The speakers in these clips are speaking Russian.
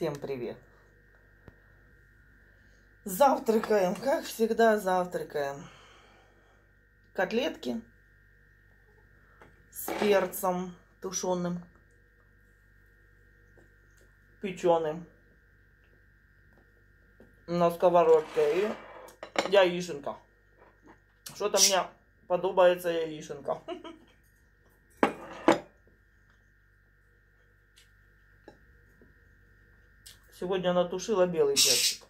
Всем привет. Завтракаем, как всегда завтракаем. Котлетки с перцем тушеным, печеным на сковородке и яишенка. Что-то мне подобается яишенка. Сегодня натушила белый перчик.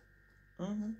Угу.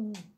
Ooh.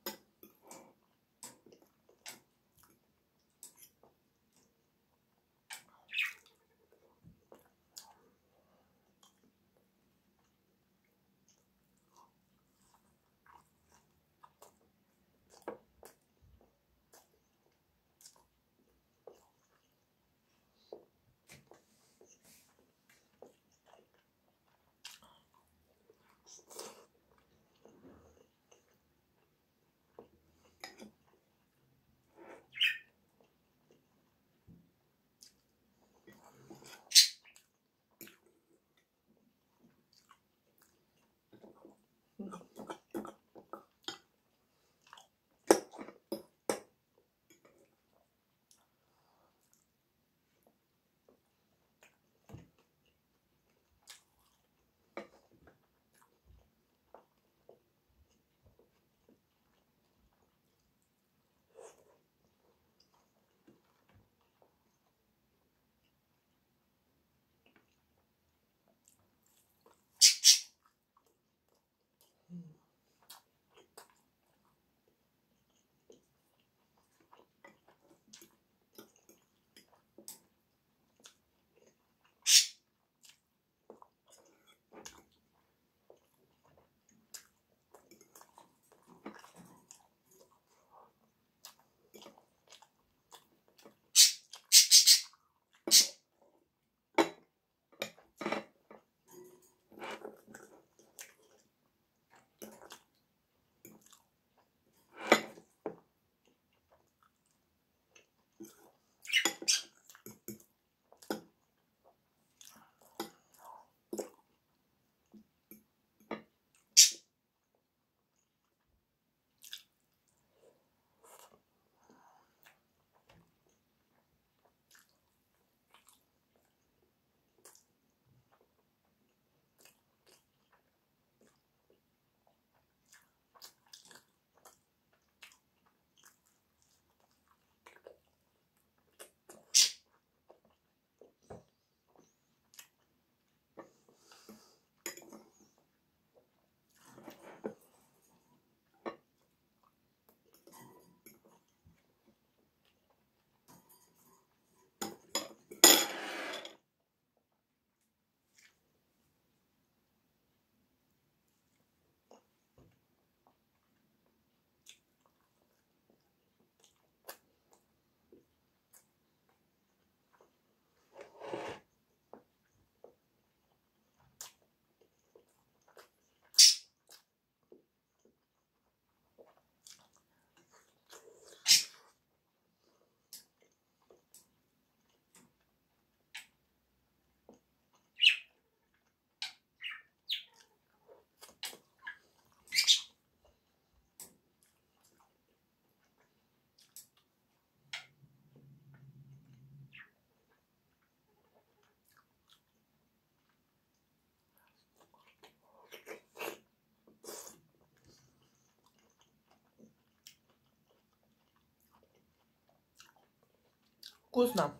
Вкусно.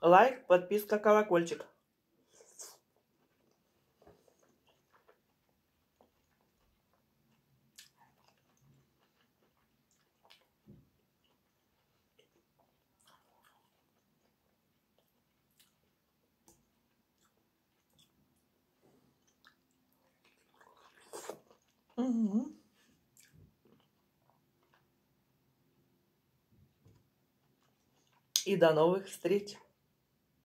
Лайк, подписка, колокольчик. Угу. И до новых встреч!